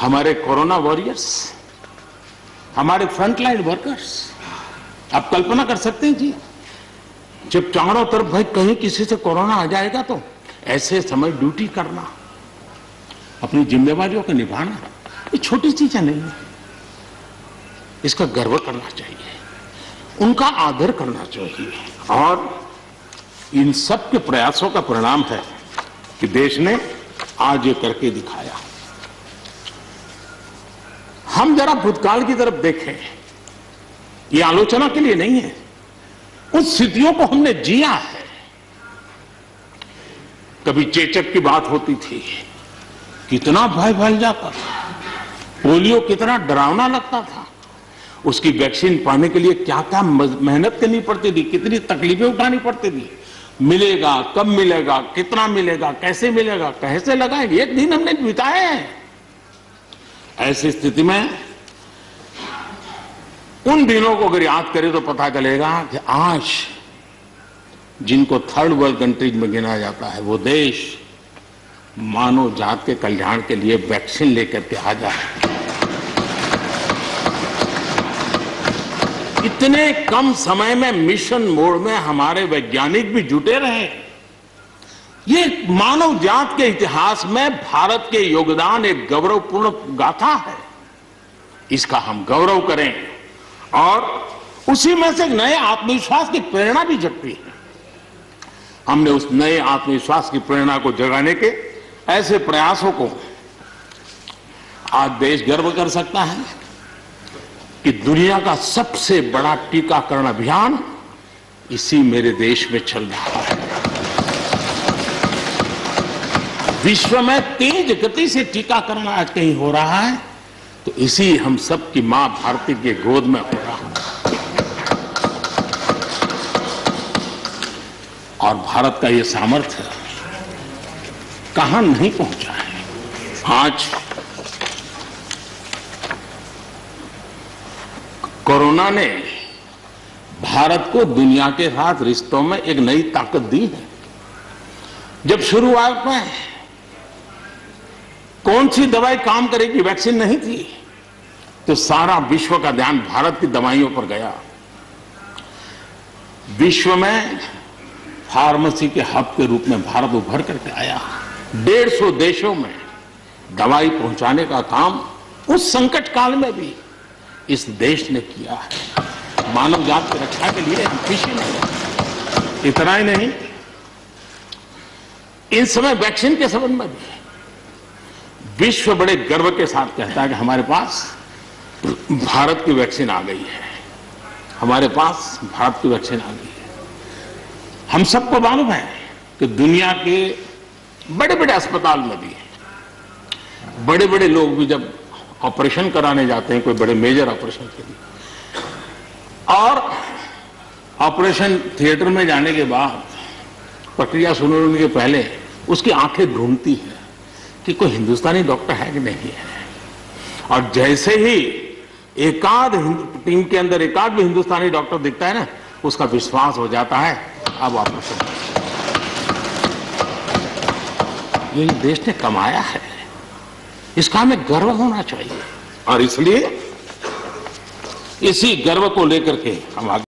हमारे corona warriors हमारे frontline workers आप कल्पना कर सकते हैं जी, जब चारों तरफ़ भाई कहीं किसी से कोरोना आ जाएगा तो ऐसे समय ड्यूटी करना, अपनी जिम्मेवारियों को निभाना, ये छोटी चीज़ें नहीं। है इसका गर्व करना चाहिए, उनका आदर करना चाहिए। और इन सब के प्रयासों का परिणाम है कि देश ने आज ये करके दिखाया। हम जरा भूतकाल की तरफ़ देखें। ये आलोचना के लिए नहीं है। उस स्थितियों को हमने जिया है। कभी चेचक की बात होती थी, कितना भय फैल जाता था। पोलियो कितना डरावना लगता था। उसकी वैक्सीन पाने के लिए क्या क्या मेहनत करनी पड़ती थी, कितनी तकलीफें उठानी पड़ती थी। मिलेगा, कब मिलेगा, कितना मिलेगा, कैसे मिलेगा, कैसे लगाएँगे एक दिन हमने बिताए हैं। ऐसी स्थिति में उन दिनों को अगर याद करें तो पता चलेगा कि आज जिनको थर्ड वर्ल्ड कंट्रीज़ में गिना जाता है, वो देश मानव जात के कल्याण के लिए वैक्सीन लेकर के आ जाए। इतने कम समय में मिशन मोड में हमारे वैज्ञानिक भी जुटे रहे। ये मानव जात के इतिहास में भारत के योगदान एक गौरवपूर्ण गाथा है। इसका हम गौरव करें और उसी में से नए आत्मविश्वास की प्रेरणा भी जगती है। हमने उस नए आत्मविश्वास की प्रेरणा को जगाने के ऐसे प्रयासों को आज देश गर्व कर सकता है कि दुनिया का सबसे बड़ा टीकाकरण अभियान इसी मेरे देश में चल रहा है। विश्व में तेज गति से टीकाकरण आज कहीं हो रहा है तो इसी हम सब की माँ भारती के गोद में हो रहा है। और भारत का ये सामर्थ्य कहाँ नहीं पहुँचा है? आज कोरोना ने भारत को दुनिया के साथ रिश्तों में एक नई ताकत दी है। जब शुरुआत में कौन सी दवाई काम करेगी? वैक्सीन नहीं थी। तो सारा विश्व का ध्यान भारत की दवाइयों पर गया। विश्व में फार्मेसी के हब के रूप में भारत उभर करके आया। डेढ़ सौ देशों में दवाई पहुँचाने का काम उस संकट काल में भी इस देश ने किया है। मानव जात की रक्षा के लिए पीछे नहीं इतना ही नहीं इन समय वैक्सीन के संबंध में भी विश्व बड़े गर्व के साथ कहता है कि हमारे पास भारत की वैक्सीन आ गई है। हमारे पास भारत की वैक्सीन आ गई है। हम सबको मालूम है कि दुनिया के बड़े बड़े अस्पताल में भी बड़े बड़े लोग भी जब ऑपरेशन कराने जाते हैं, कोई बड़े मेजर ऑपरेशन के लिए। और ऑपरेशन थिएटर में जाने के बाद, प्रक्रिया सुनने के पहले उसकी आँखें ढूंढती है। कि कोई हिंदुस्तानी डॉक्टर है कि नहीं है? और जैसे ही एकाध टीम के अंदर एकाध भी हिंदुस्तानी डॉक्टर दिखता है ना, उसका विश्वास हो जाता है। अब ऑपरेशन ये देश ने कमाया है। इसका हमें गर्व होना चाहिए। और इसलिए इसी गर्व को लेकर के हम आगे